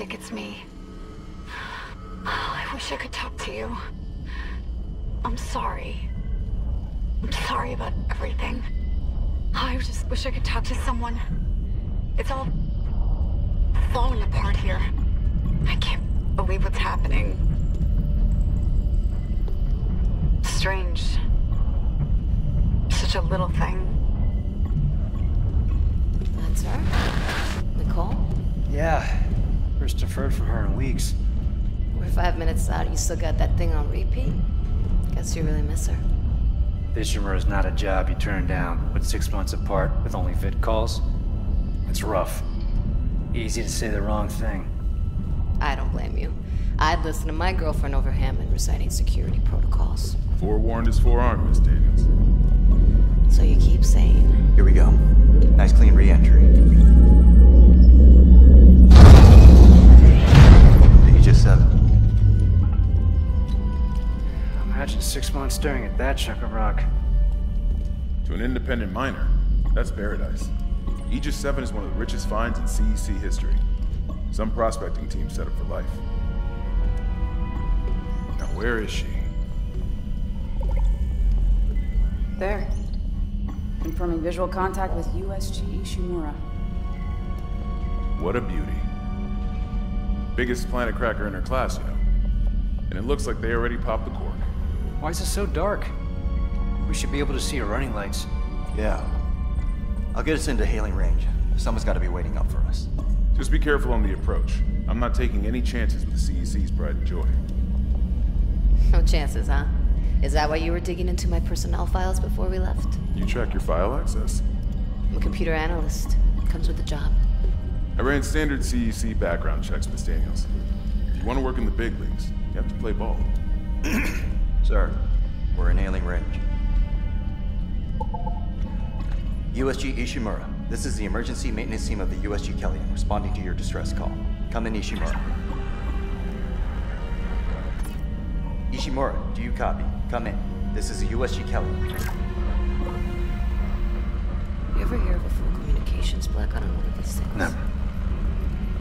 Isaac, it's me. Oh, I wish I could talk to you. I'm sorry. I'm sorry about everything. Oh, I just wish I could talk to someone. It's all falling apart here. I can't believe what's happening. Strange. Such a little thing. That's her? Nicole? Yeah. First deferred from her in weeks. We're five minutes out. You still got that thing on repeat? Guess you really miss her. Ishimura is not a job you turn down, but six months apart with only vid calls. It's rough. Easy to say the wrong thing. I don't blame you. I'd listen to my girlfriend over Hammond reciting security protocols. Forewarned is forearmed, Miss Daniels. So you keep saying. Here we go. Nice clean re-entry. Six months staring at that chunk of rock. To an independent miner, that's paradise. Aegis 7 is one of the richest finds in CEC history. Some prospecting team set up for life. Now where is she? There. Confirming visual contact with USG Ishimura. What a beauty. Biggest planet cracker in her class, you know. And it looks like they already popped the cork. Why is it so dark? We should be able to see our running lights. Yeah. I'll get us into hailing range. Someone's got to be waiting up for us. Just be careful on the approach. I'm not taking any chances with the CEC's pride and joy. No chances, huh? Is that why you were digging into my personnel files before we left? You track your file access. I'm a computer analyst. It Comes with the job. I ran standard CEC background checks, Miss Daniels. If you want to work in the big leagues, you have to play ball. Sir, we're in hailing range. USG Ishimura, this is the emergency maintenance team of the USG Kellion responding to your distress call. Come in, Ishimura. Ishimura, do you copy? Come in. This is the USG Kellion. You ever hear of a full communications black on one of these things? Never.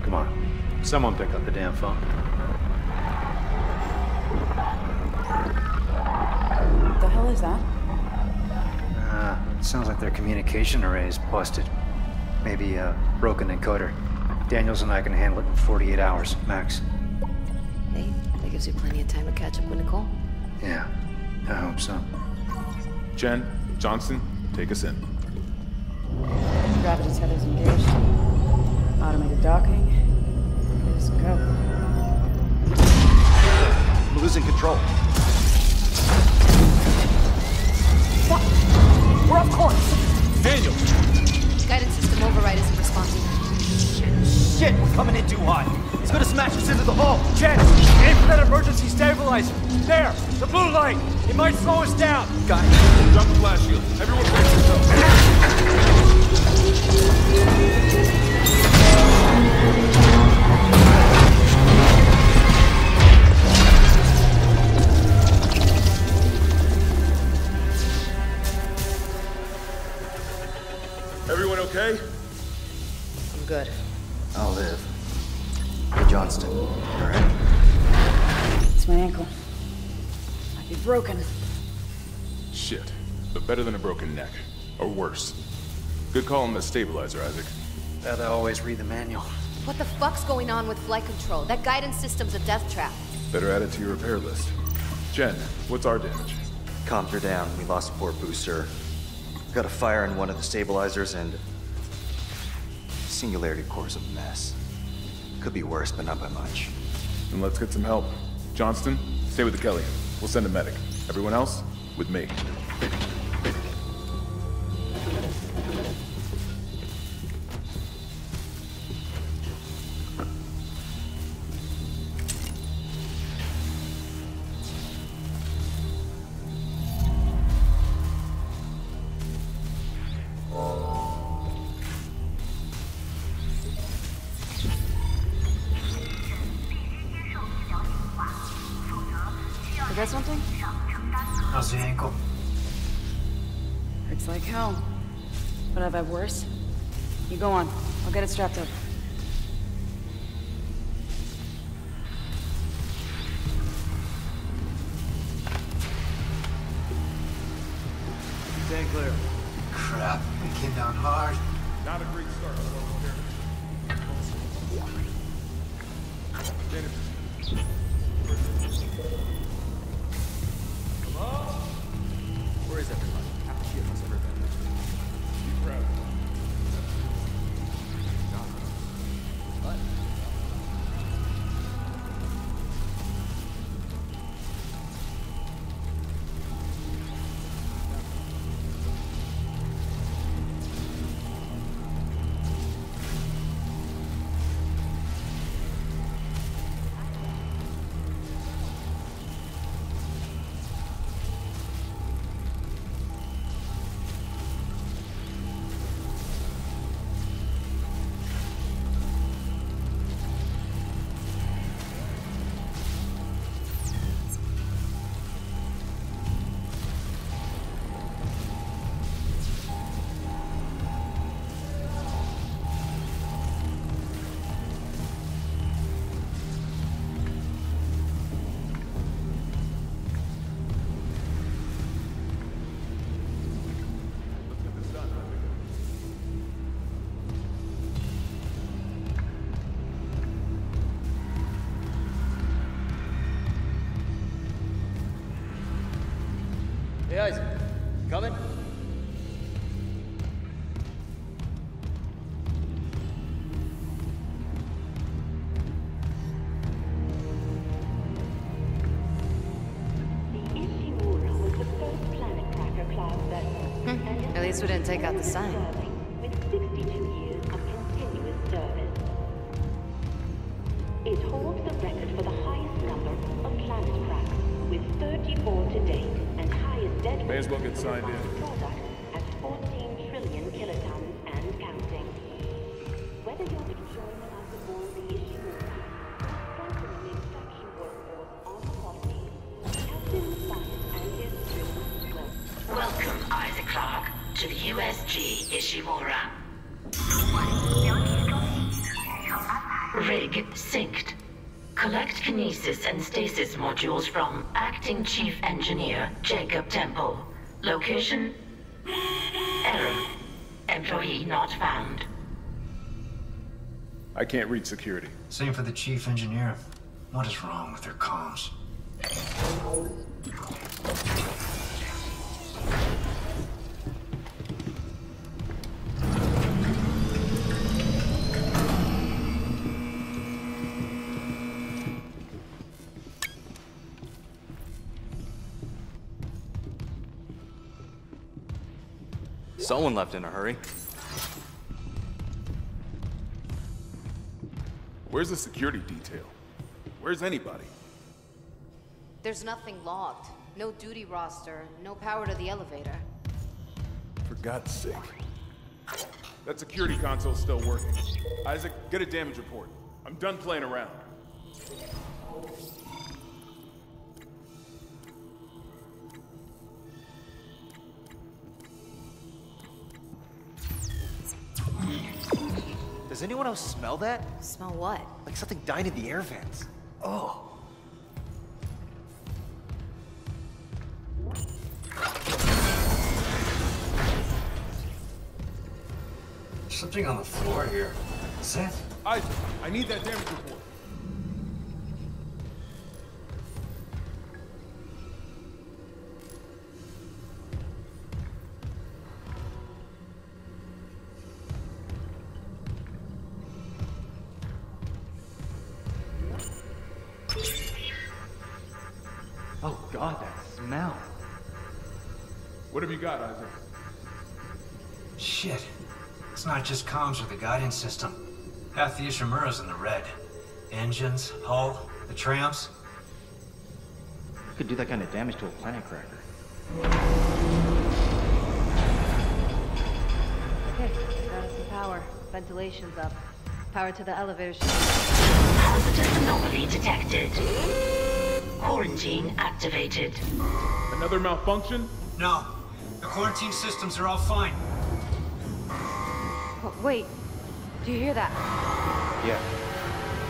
Come on. Someone pick up the damn phone. What the hell is that? Uh, sounds like their communication array is busted. Maybe a broken encoder. Daniels and I can handle it in 48 hours, max. Hey, that gives you plenty of time to catch up with Nicole. Yeah, I hope so. Chen, Johnston, take us in. Gravity tethers engaged. Automated docking. Let's go. I'm losing control. Fuck! We're off course! Daniel! Guidance system override isn't responding. Shit, we're coming in too hot. It's gonna smash us into the hull. Chen, aim for that emergency stabilizer. There, the blue light. It might slow us down. Got it. Drop the flash shield. Everyone brace yourself. Okay? I'm good. I'll live. Hey, Johnston. You alright? It's my ankle. Might be broken. Shit. But better than a broken neck. Or worse. Good call on the stabilizer, Isaac. Gotta always read the manual. What the fuck's going on with flight control? That guidance system's a death trap. Better add it to your repair list. Chen, what's our damage? Comms are down. We lost a port booster. Got a fire in one of the stabilizers and... Singularity core's a mess. Could be worse, but not by much. Then let's get some help. Johnston, stay with the Kellion. We'll send a medic. Everyone else, with me. got something? How's the ankle? Hurts like hell. But I've had worse. You go on. I'll get it strapped up. Stand clear. Crap, It came down hard. Not a great start. Least we didn't take out the sign. With 62 years of continuous service. It holds the record for the highest number of planet cracks, with 34 to date, and highest dead May as well get signed in. Modules from Acting Chief Engineer Jacob Temple. Location? Error. Employee not found. I can't reach security. Same for the chief engineer. What is wrong with their comms? Someone left in a hurry. Where's the security detail? Where's anybody? There's nothing logged. No duty roster, no power to the elevator. For God's sake. That security console's still working. Isaac, get a damage report. I'm done playing around. Does anyone else smell that? Smell what? Like something died in the air vents. Oh. Something on the floor here. Is that? Isaac, I need that damage report. Guidance system. Half the Ishimura's in the red. Engines, hull, the trams. Could do that kind of damage to a planet cracker. Okay, got us some power. Ventilation's up. Power to the elevator shaft. Hazardous anomaly detected. Quarantine activated. Another malfunction? No. The quarantine systems are all fine. Wait. You hear that? Yeah.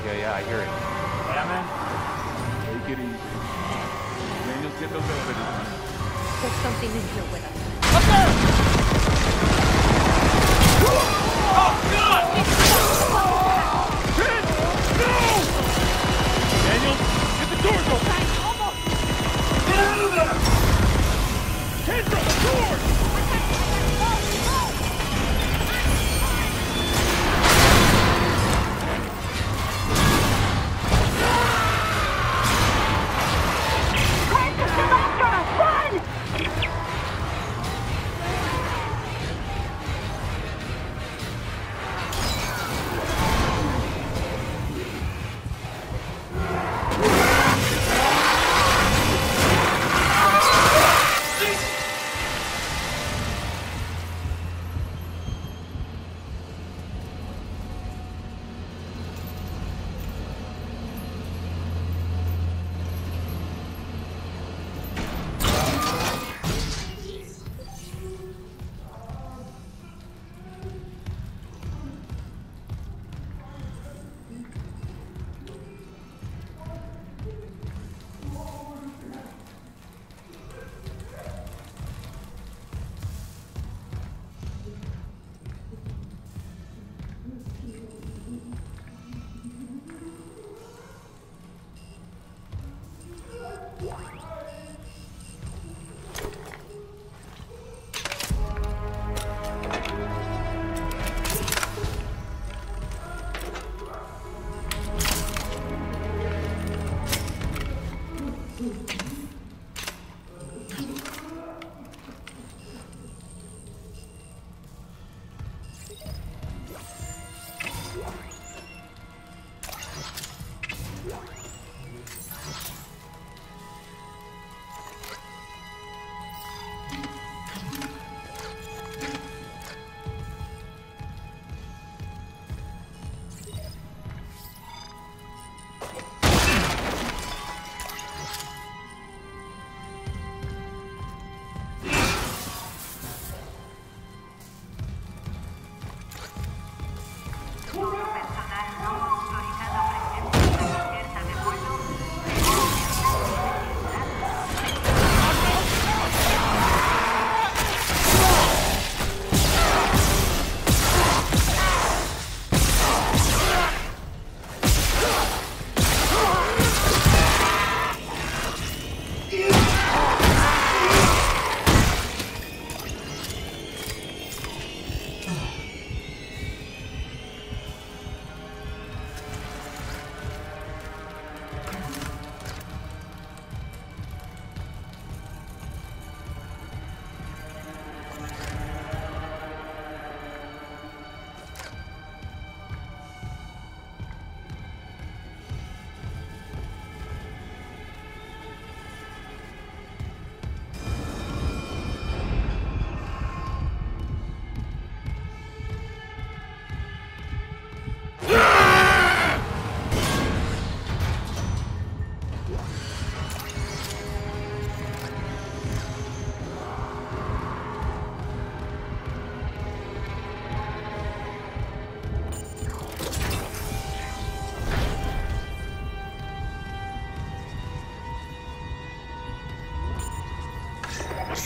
Yeah, yeah, I hear it. Yeah, man. Take it easy. Getting a little. There's something in here with us. Up there! Oh, God! No! Daniel, get the doors open! Get out of there! Kendra, doors!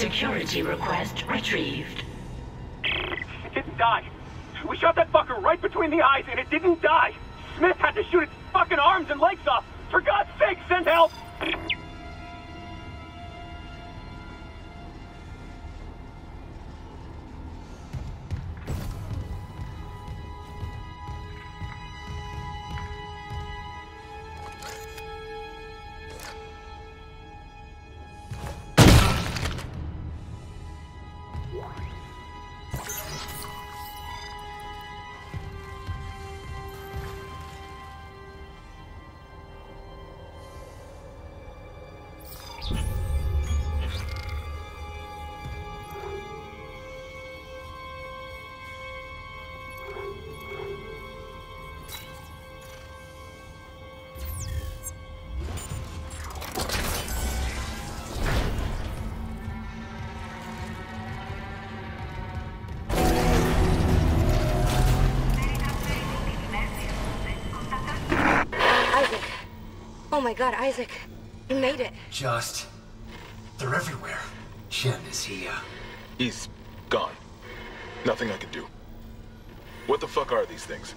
Security request retrieved. It didn't die. We shot that fucker right between the eyes and it didn't die. My god, Isaac. You made it. Just. They're everywhere. Chen, is he, uh. He's gone. Nothing I can do. What the fuck are these things?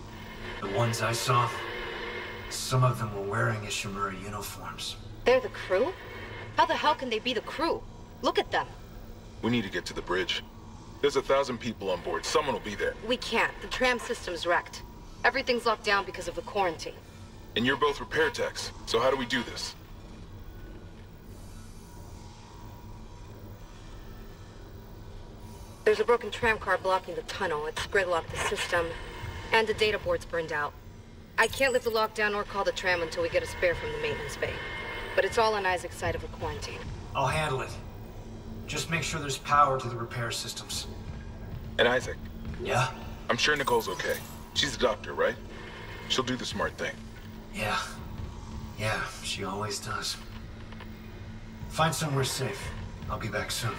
The ones I saw? Some of them were wearing Ishimura uniforms. They're the crew? How the hell can they be the crew? Look at them. We need to get to the bridge. There's a thousand people on board. Someone will be there. We can't. The tram system's wrecked. Everything's locked down because of the quarantine. And you're both repair techs. So how do we do this? There's a broken tram car blocking the tunnel. It's gridlocked the system. And the data board's burned out. I can't lift the lockdown or call the tram until we get a spare from the maintenance bay. But it's all on Isaac's side of the quarantine. I'll handle it. Just make sure there's power to the repair systems. And Isaac. Yeah? I'm sure Nicole's okay. She's a doctor, right? She'll do the smart thing. Yeah. Yeah, she always does. Find somewhere safe. I'll be back soon.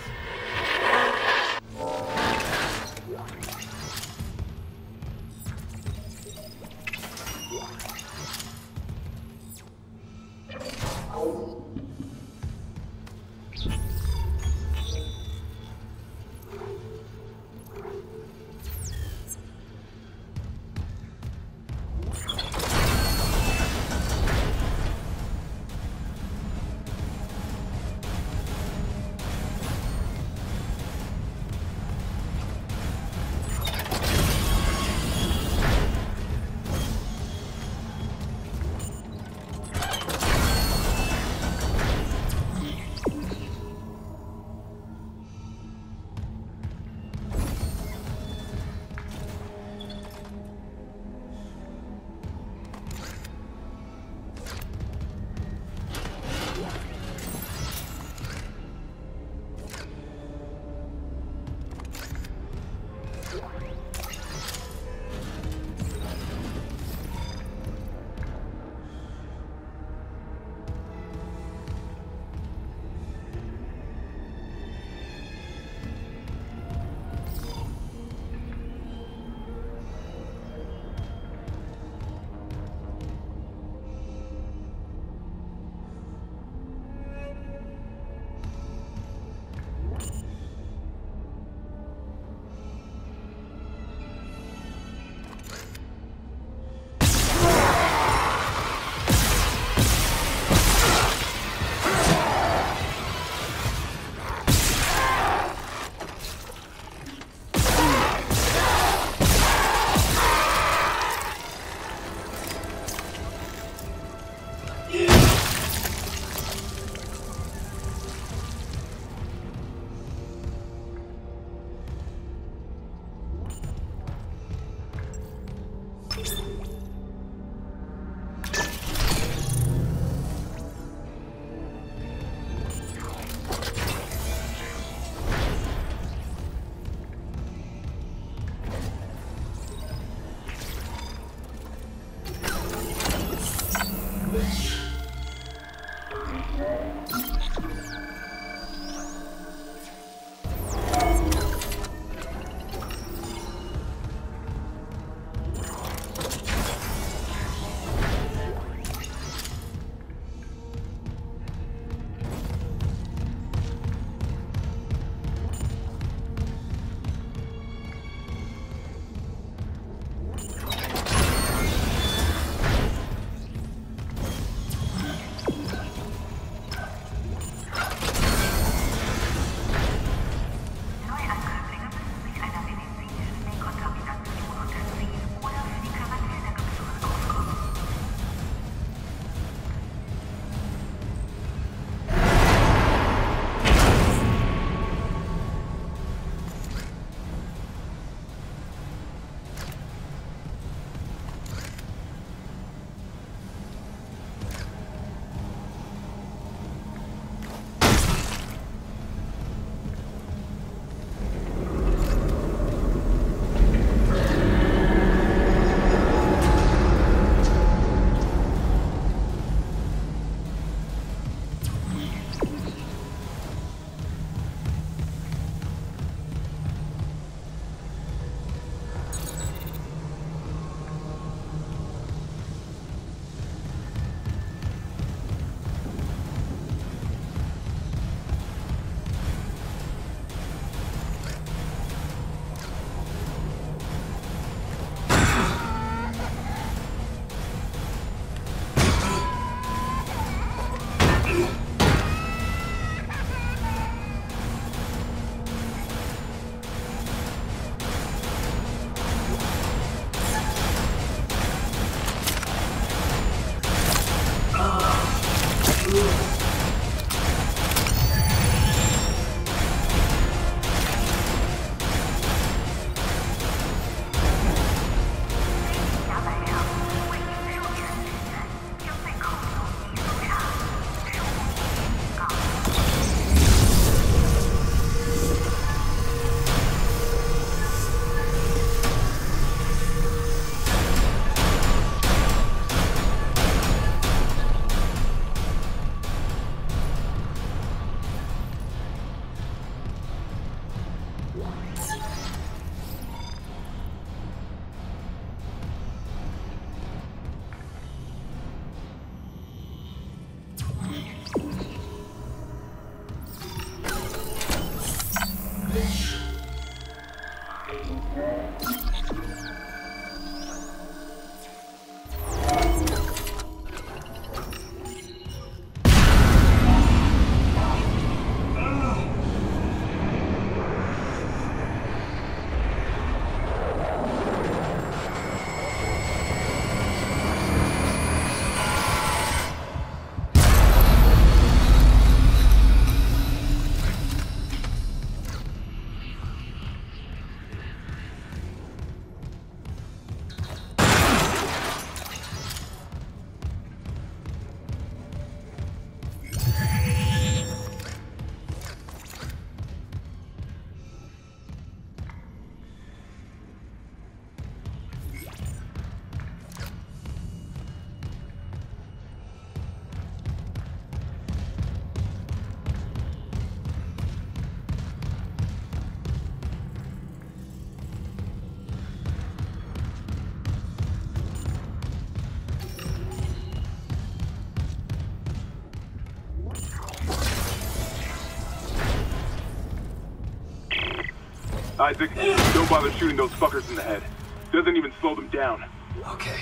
Isaac, don't bother shooting those fuckers in the head. Doesn't even slow them down. Okay.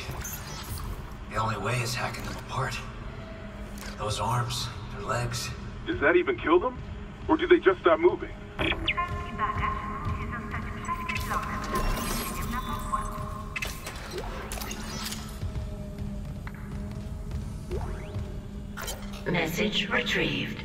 The only way is hacking them apart. Those arms, their legs. Does that even kill them? Or do they just stop moving? Message retrieved.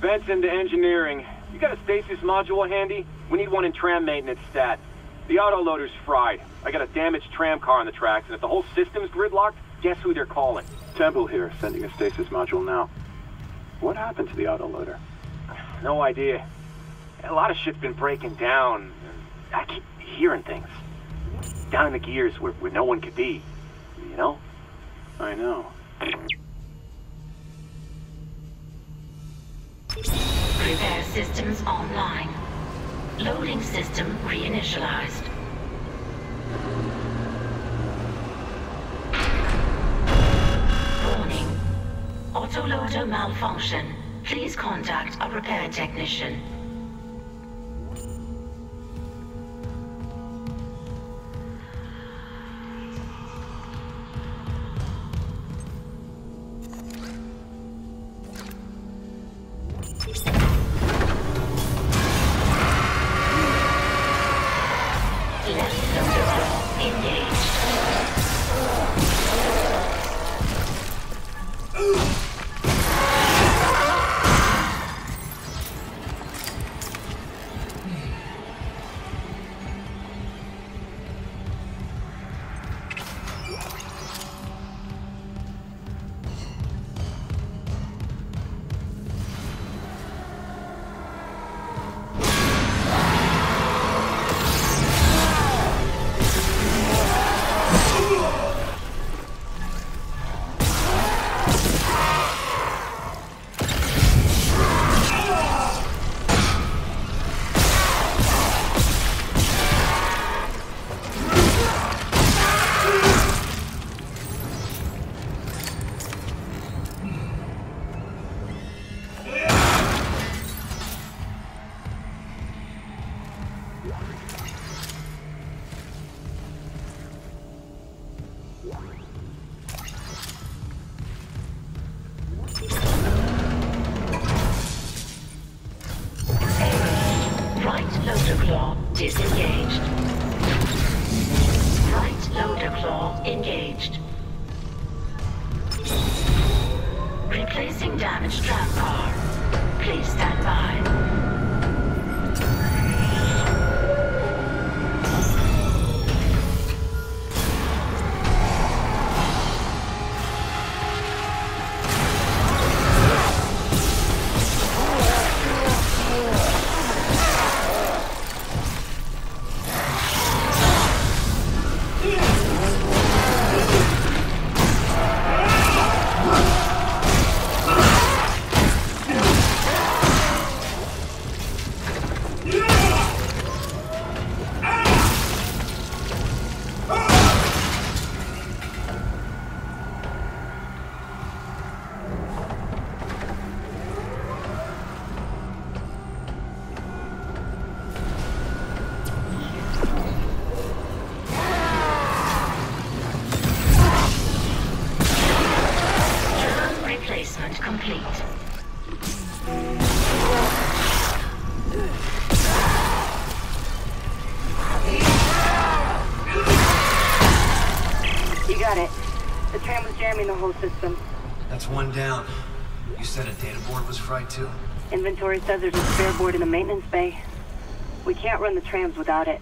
Vents into engineering. You got a stasis module handy? We need one in tram maintenance stat. The autoloader's fried. I got a damaged tram car on the tracks, and if the whole system's gridlocked, guess who they're calling? Temple here, sending a stasis module now. What happened to the autoloader? No idea. A lot of shit's been breaking down. I keep hearing things. Down in the gears where, where no one could be. You know? I know. Repair systems online. Loading system reinitialized. Warning. Autoloader malfunction. Please contact a repair technician. Damaged tram car. Please stand by. Inventory says there's a spare board in the maintenance bay. We can't run the trams without it.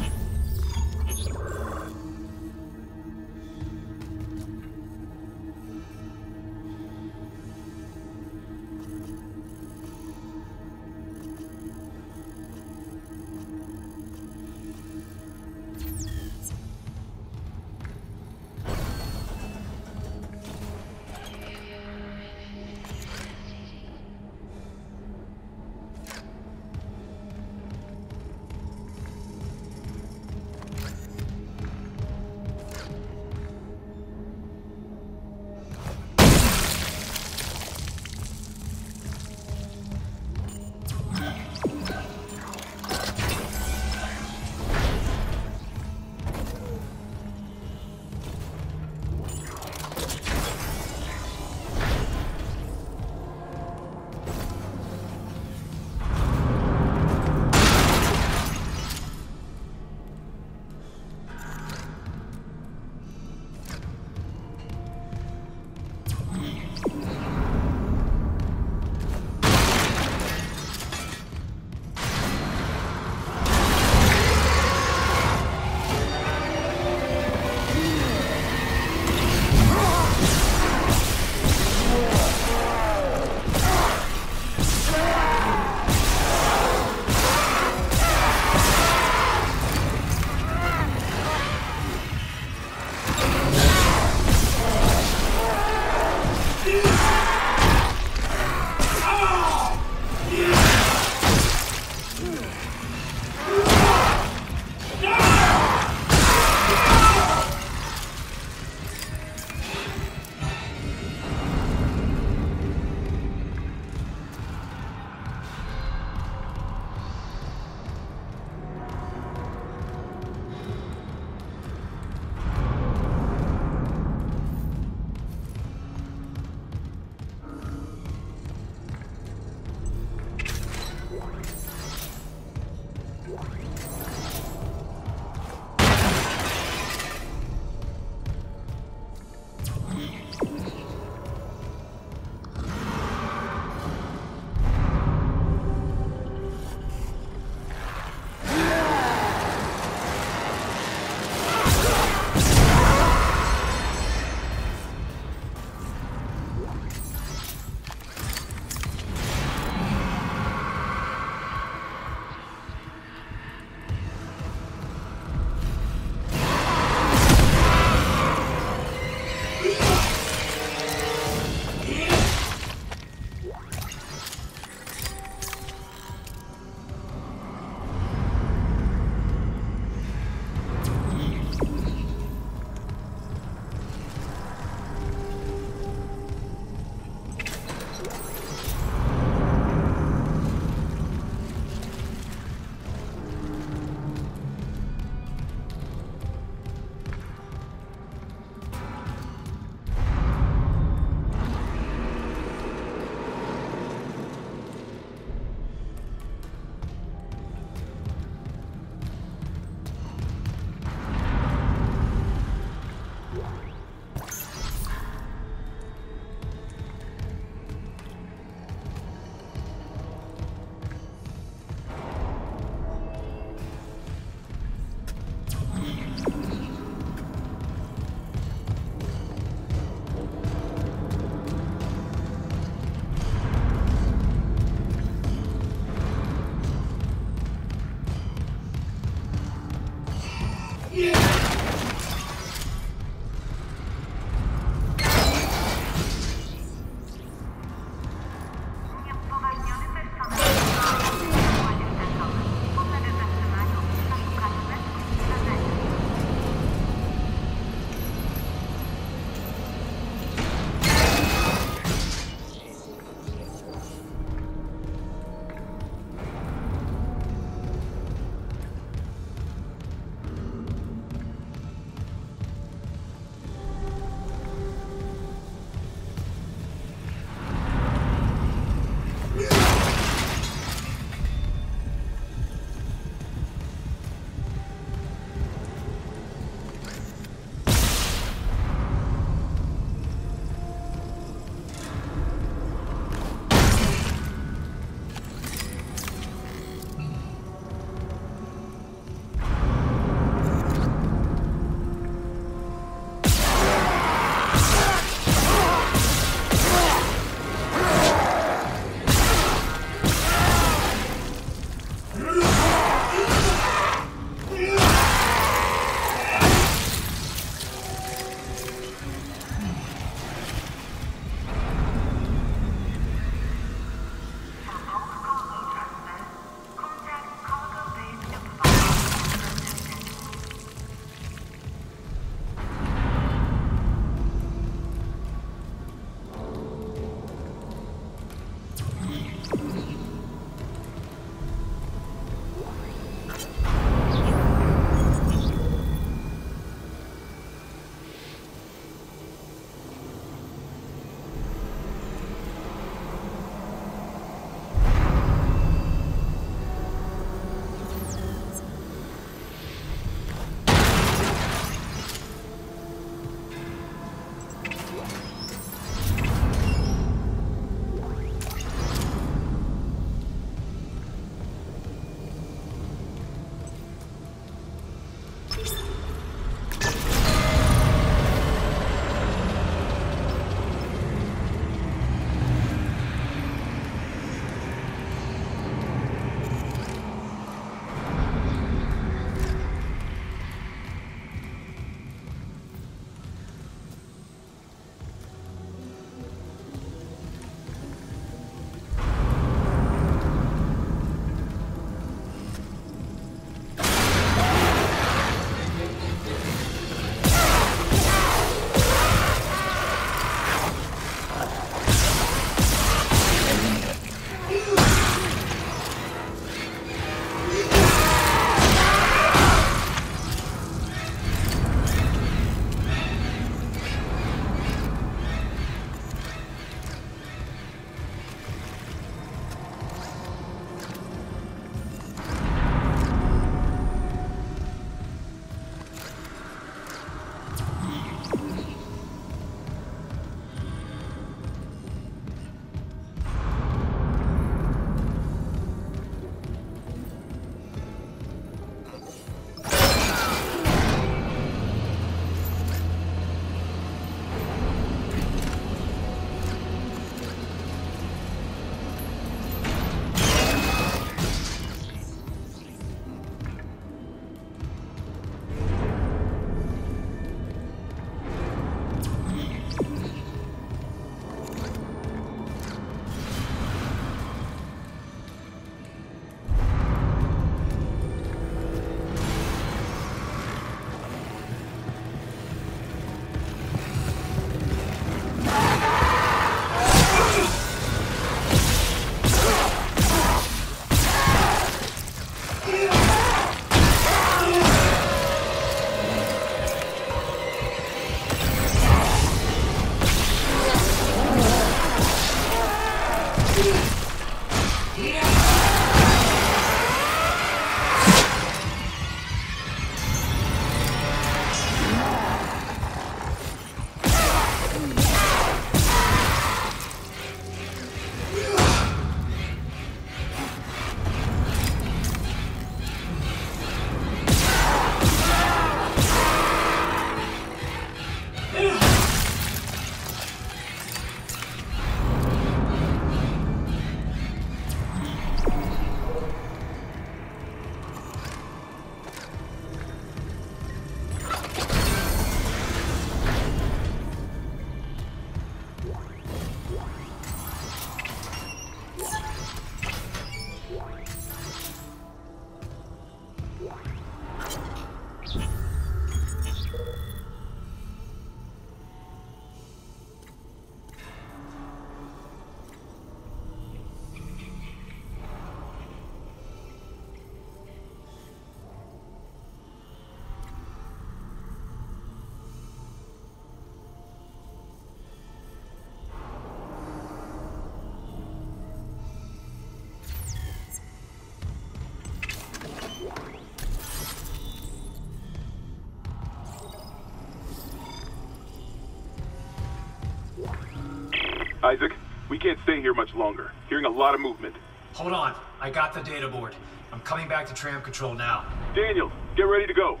Isaac, we can't stay here much longer. Hearing a lot of movement. Hold on. I got the data board. I'm coming back to tram control now. Daniel, get ready to go.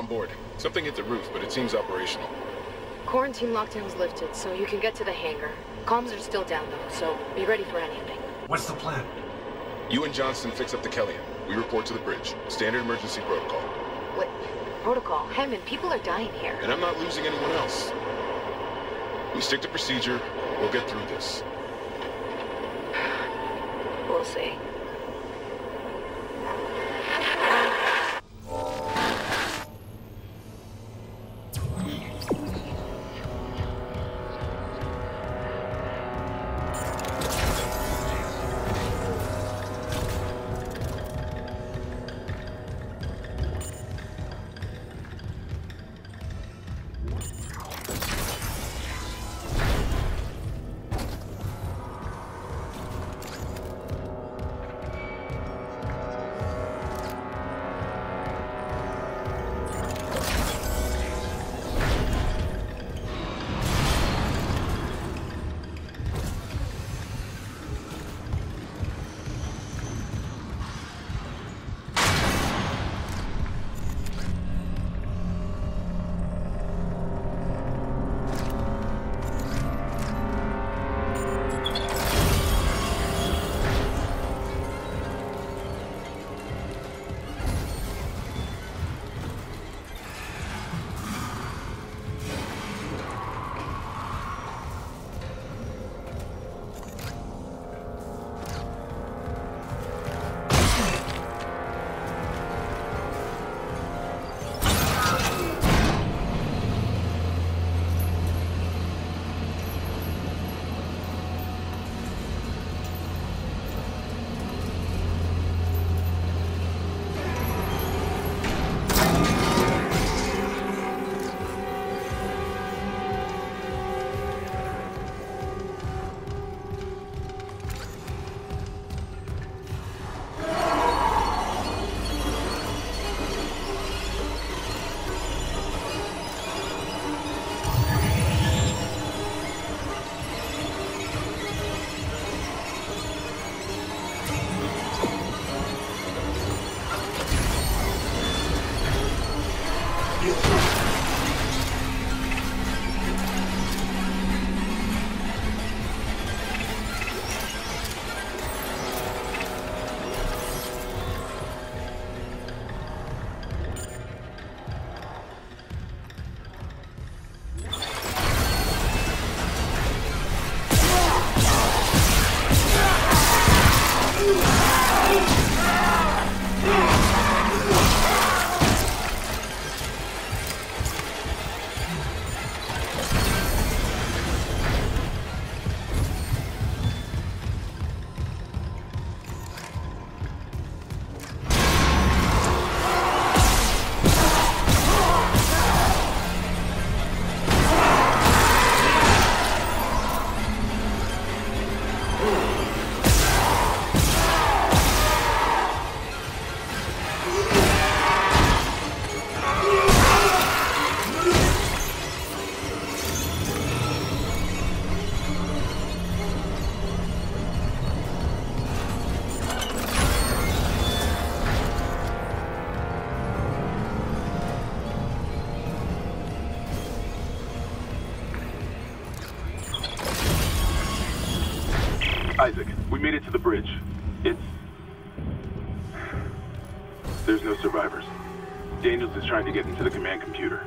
On board. Something hit the roof, but it seems operational. Quarantine lockdown lockdown's lifted, so you can get to the hangar. Comms are still down though, so be ready for anything. What's the plan? You and Johnston fix up the Kellion. We report to the bridge. Standard emergency protocol. What? Protocol? Hammond, people are dying here. And I'm not losing anyone else. We stick to procedure. We'll get through this. We'll see. Isaac, we made it to the bridge. It's... There's no survivors. Daniels is trying to get into the command computer.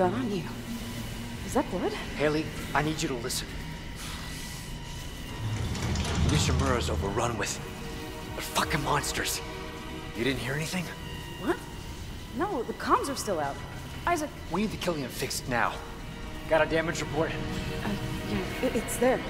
On you? Is that blood? Haley, I need you to listen. Ishimura's overrun with... They're fucking monsters. You didn't hear anything? What? No, the comms are still out. Isaac, We need to kill the Kellion fixed now. Got a damage report? uh, yeah, it, it's there.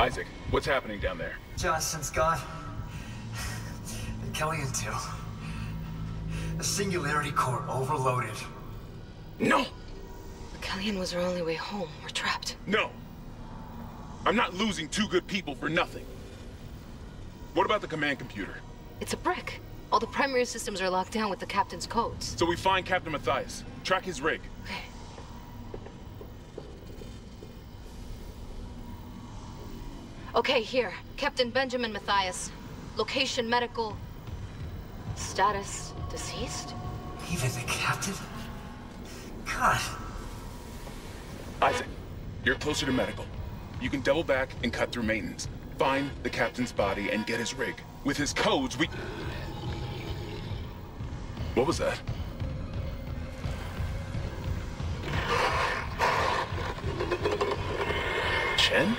Isaac, what's happening down there? Johnston's gone. The Kellion too. The Singularity Core overloaded. No! Kellion was our only way home. We're trapped. No! I'm not losing two good people for nothing. What about the command computer? It's a brick. All the primary systems are locked down with the captain's codes. So we find Captain Mathius, track his rig. Okay, here. Captain Benjamin Mathius. Location medical. Status deceased? Even the captain? God. Isaac, you're closer to medical. You can double back and cut through maintenance. Find the captain's body and get his rig. With his codes, we... What was that? Chen?